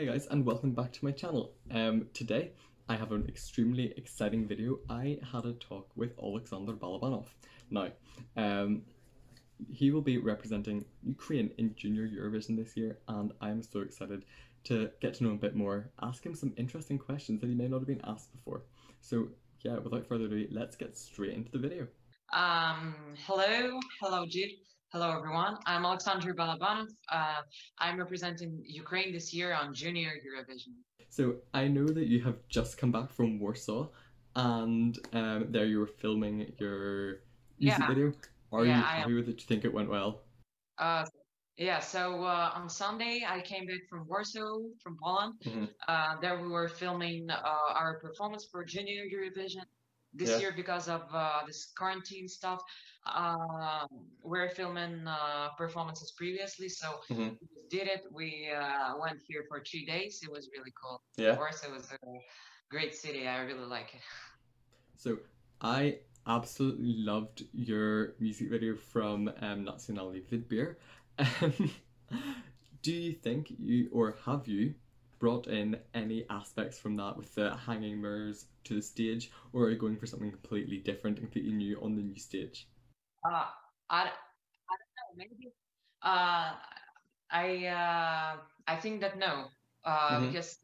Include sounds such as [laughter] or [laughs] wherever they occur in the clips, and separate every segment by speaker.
Speaker 1: Hey guys and welcome back to my channel. Um, today I have an extremely exciting video. I had a talk with Alexander Balabanov. Now, um, he will be representing Ukraine in Junior Eurovision this year and I'm so excited to get to know him a bit more, ask him some interesting questions that he may not have been asked before. So yeah, without further ado, let's get straight into the video.
Speaker 2: Um, hello, hello Jude. Hello everyone. I'm Alexander Balabanov. Uh, I'm representing Ukraine this year on Junior Eurovision.
Speaker 1: So I know that you have just come back from Warsaw, and um, there you were filming your music
Speaker 2: Yeah.
Speaker 1: video. Are
Speaker 2: Yeah,
Speaker 1: you happy with it? Do you think it went well?
Speaker 2: Uh, yeah, so uh, on Sunday I came back from Warsaw, from Poland.
Speaker 1: Mhm.
Speaker 2: Uh, there we were filming uh, our performance for Junior Eurovision. This
Speaker 1: Yeah.
Speaker 2: year, because of uh, this quarantine stuff, uh, we're filming uh, performances previously. So
Speaker 1: Mhm.
Speaker 2: we did it. We uh, went here for three days. It was really cool.
Speaker 1: Yeah.
Speaker 2: of course it was a great city. I really like it.
Speaker 1: So I absolutely loved your music video from um, Natsionalnyi Vidbir. Um, [laughs] do you think you or have you brought in any aspects from that with the hanging mirrors to the stage, or are you going for something completely different and completely new on the new stage?
Speaker 2: Uh, I, I don't know. Maybe. Uh, I uh, I think that no, uh,
Speaker 1: Mhm.
Speaker 2: because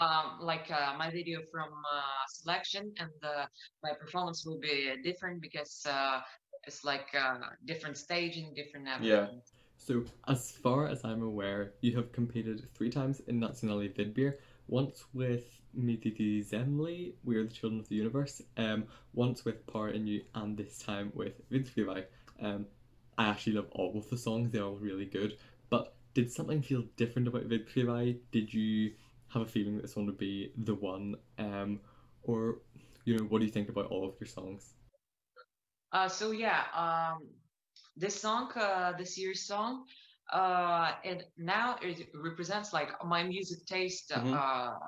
Speaker 2: um, like uh, my video from uh, selection and uh, my performance will be different because uh, it's like uh, different staging, different everything.
Speaker 1: So, as far as I'm aware, you have competed three times in Natsionalnyi Vidbir. Once with Mi Diti Zemli, We Are the Children of the Universe. Um, once with Power in You, and this time with Vidkryvai. Um, I actually love all of the songs; they're all really good. But did something feel different about Vidkryvai? Did you have a feeling that this one would be the one? Um, or you know, what do you think about all of your songs?
Speaker 2: Uh, so yeah, um, this song, uh, this year's song, uh, it now it represents like my music taste,
Speaker 1: Mhm.
Speaker 2: uh,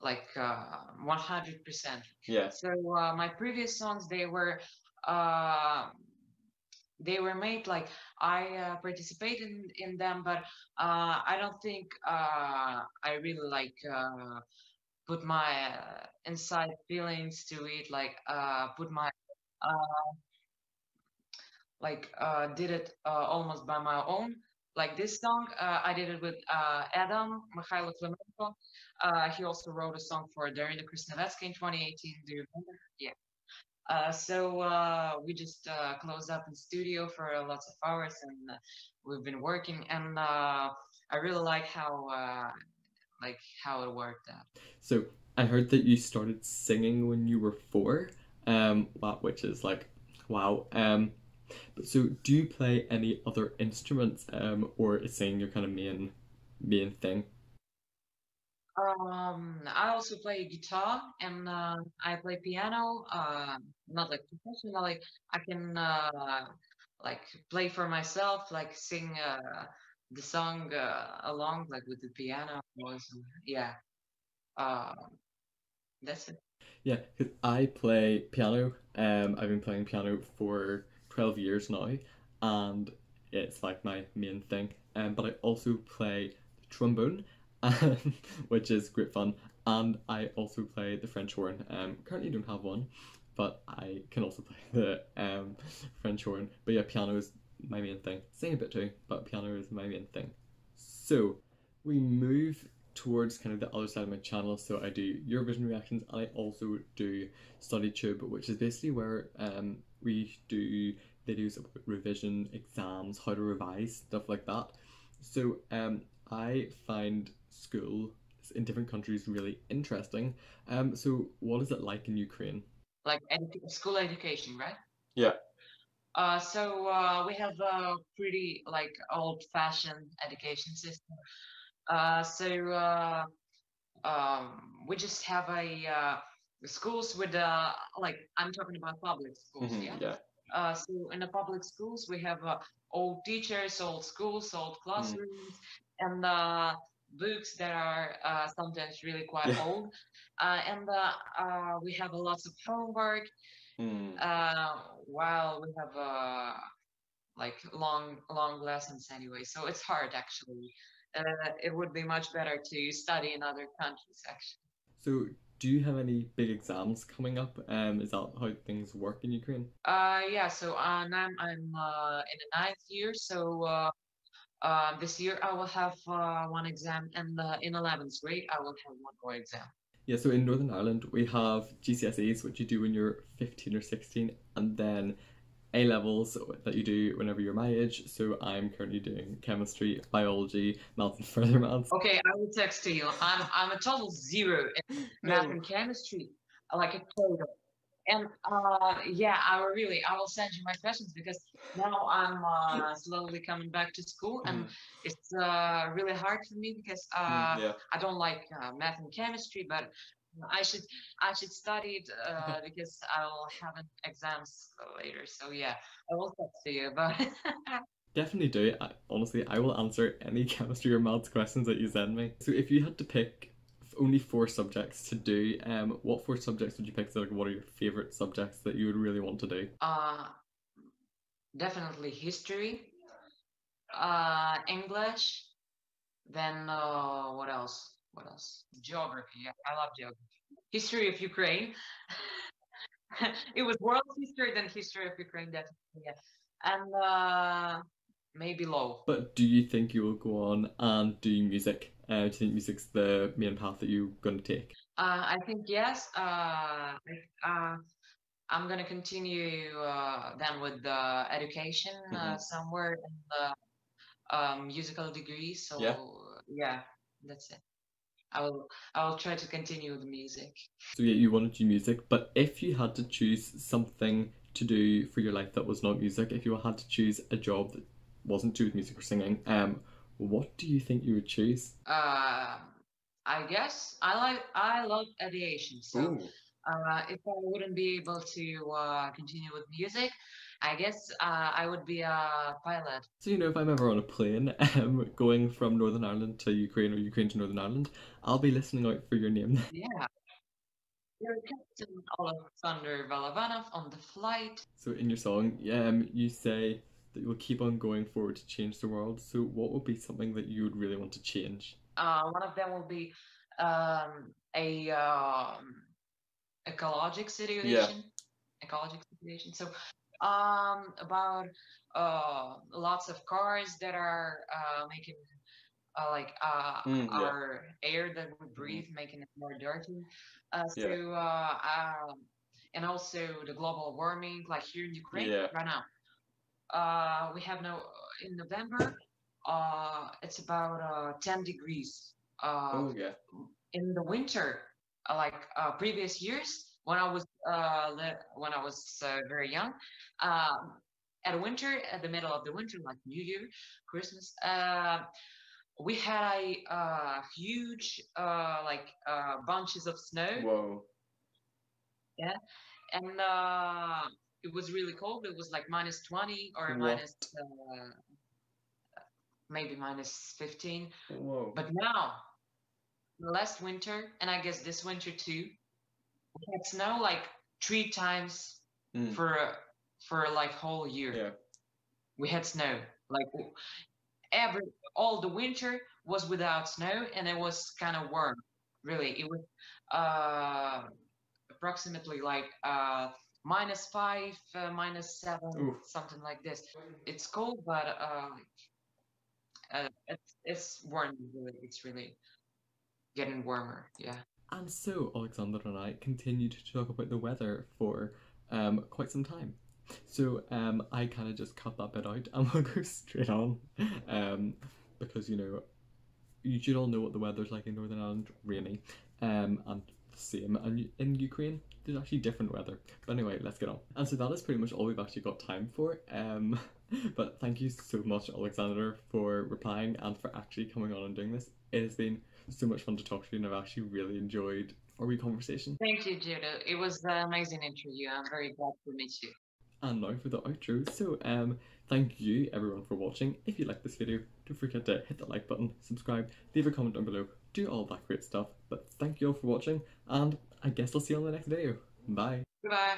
Speaker 2: like uh, 100%.
Speaker 1: Yeah.
Speaker 2: So uh, my previous songs, they were, uh, they were made like I uh, participated in, in them, but uh, I don't think uh, I really like uh, put my uh, inside feelings to it, like uh, put my uh, like uh, did it uh, almost by my own. Like this song, uh, I did it with uh, Adam Mikhailo Klemenko. Uh, he also wrote a song for Darina Krasnovetska in 2018. Do you remember? Yeah. Uh, so we just closed up in studio for lots of hours, and we've been working. And I really like how like how it worked out.
Speaker 1: So I heard that you started singing when you were four, um, which is like, wow. Um, but so do you play any other instruments, um, or is singing your kind of main main thing?
Speaker 2: Um, I also play guitar and uh, I play piano. Uh, not like professionally. I can uh, like play for myself, like sing uh, the song uh, along, like with the piano. voice. Yeah. Um, that's it.
Speaker 1: Yeah, 'cause I play piano. Um, I've been playing piano for twelve years now, and it's like my main thing. Um, but I also play the trombone, [laughs] which is great fun, and I also play the French horn. Um, currently don't have one, but I can also [laughs] play the um French horn. But yeah, piano is my main thing. Sing a bit too, but piano is my main thing. So we move towards kind of the other side of my channel. So I do Eurovision reactions and I also do Study Tube, which is basically where um, we do videos about revision, exams, how to revise, stuff like that. So um, I find school in different countries really interesting. Um, so what is it like in Ukraine?
Speaker 2: Like edu- school education, right?
Speaker 1: Yeah.
Speaker 2: Uh, so uh, we have a pretty like old-fashioned education system. Uh, so uh, um, we just have a uh, schools with uh, like I'm talking about public schools, yeah.
Speaker 1: yeah.
Speaker 2: Uh, so in the public schools we have uh, old teachers, old schools, old classrooms, and uh, books that are uh, sometimes really quite
Speaker 1: Yeah.
Speaker 2: old. Uh, and uh, uh, we have a lots of homework.
Speaker 1: Mm.
Speaker 2: Uh, while we have uh, like long long lessons anyway, so it's hard actually uh, it would be much better to study in other countries, actually.
Speaker 1: So, do you have any big exams coming up? Um, is that how things work in Ukraine?
Speaker 2: Uh, yeah, so uh, now I'm uh, in the ninth year, so uh, uh, this year I will have uh, one exam, and uh, in 11th grade I will have one more exam.
Speaker 1: Yeah, so in Northern Ireland we have GCSEs, which you do when you're 15 or 16, and then A levels that you do whenever you're my age. So I'm currently doing chemistry, biology, math, and further maths.
Speaker 2: Okay, I will text to you. I'm I'm a total zero in [laughs] math
Speaker 1: No.
Speaker 2: and chemistry, like a total. And uh, yeah, I will really I will send you my questions because now I'm uh, [laughs] slowly coming back to school, and it's uh, really hard for me because uh,
Speaker 1: yeah.
Speaker 2: I don't like uh, math and chemistry, but I should I should study it uh, [laughs] because I'll have an exams later. So yeah, I will talk to you. But [laughs]
Speaker 1: Definitely do. I, honestly, I will answer any [laughs] chemistry or maths questions that you send me. So if you had to pick only four subjects to do, um, what four subjects would you pick? So like, what are your favorite subjects that you would really want to do?
Speaker 2: uh, definitely history, uh, English, then uh, what else? What else? Geography. Yeah, I love geography. History of Ukraine. [laughs] it was world history, then history of Ukraine, definitely. Yeah. And uh, maybe law.
Speaker 1: But do you think you will go on and do music? Uh, do you think music's the main path that you're going to take?
Speaker 2: Uh, I think yes. Uh, uh, I'm gonna continue uh, then with the education uh,
Speaker 1: Mhm.
Speaker 2: somewhere in the um, musical degree. So
Speaker 1: Yeah.
Speaker 2: yeah, that's it. I will I will try to continue with music.
Speaker 1: So yeah, you want to do music, but if you had to choose something to do for your life that was not music, if you had to choose a job that wasn't to do with music or singing, um, what do you think you would choose?
Speaker 2: Uh, I guess I like I love aviation. So uh, if I wouldn't be able to uh, continue with music, I guess uh, I would be a pilot.
Speaker 1: So you know, if I'm ever on a plane, [laughs] um, going from Northern Ireland to Ukraine or Ukraine to Northern Ireland, I'll be listening out for your name.
Speaker 2: Yeah. You're Captain Alexander Balabanov on the flight.
Speaker 1: So in your song, um, you say that you'll keep on going forward to change the world. So what would be something that you would really want to change?
Speaker 2: Uh, one of them will be um, a um, ecologic situation. Ecologic situation. So um, about uh, lots of cars that are uh, making uh, like uh,
Speaker 1: Mm, yeah.
Speaker 2: our air that we breathe, making it more dirty. Uh,
Speaker 1: Yeah.
Speaker 2: so uh, um, and also the global warming, like here in Ukraine
Speaker 1: Yeah.
Speaker 2: right now. Uh, we have no in November. Uh, it's about uh, 10 degrees. Uh,
Speaker 1: yeah.
Speaker 2: in the winter, uh, like uh, previous years when I was uh, when I was uh, very young, um, at winter, at the middle of the winter, like New Year, Christmas, uh, we had a uh, huge uh, like uh, bunches of snow,
Speaker 1: Whoa.
Speaker 2: Yeah, and uh, it was really cold. It was like minus 20 or
Speaker 1: What?
Speaker 2: minus uh, maybe minus 15.
Speaker 1: Whoa.
Speaker 2: But now, last winter, and I guess this winter too, had snow like three times
Speaker 1: Mm.
Speaker 2: for for like whole year.
Speaker 1: Yeah.
Speaker 2: We had snow like every all the winter was without snow, and it was kind of warm. Really, it was uh, approximately like uh, minus five, uh, minus seven,
Speaker 1: Oof.
Speaker 2: something like this. It's cold, but uh, uh, it's it's warm. Really, it's really getting warmer. Yeah.
Speaker 1: And so Alexander and I continued to talk about the weather for um, quite some time. So um, I kind of just cut that bit out and [laughs] we'll go straight on um, because you know you should all know what the weather's like in Northern Ireland, rainy, um, and the same. And in Ukraine, there's actually different weather. But anyway, let's get on. And so that is pretty much all we've actually got time for. Um, [laughs] but thank you so much, Alexander, for replying and for actually coming on and doing this. It has been so much fun to talk to you, and I've actually really enjoyed our wee conversation.
Speaker 2: Thank you, Judo. It was an amazing interview. I'm very glad to meet you.
Speaker 1: And now for the outro. So, um, thank you everyone for watching. If you like this video, don't forget to hit the like button, subscribe, leave a comment down below, do all that great stuff. But thank you all for watching, and I guess I'll see you on the next video. Bye.
Speaker 2: Goodbye.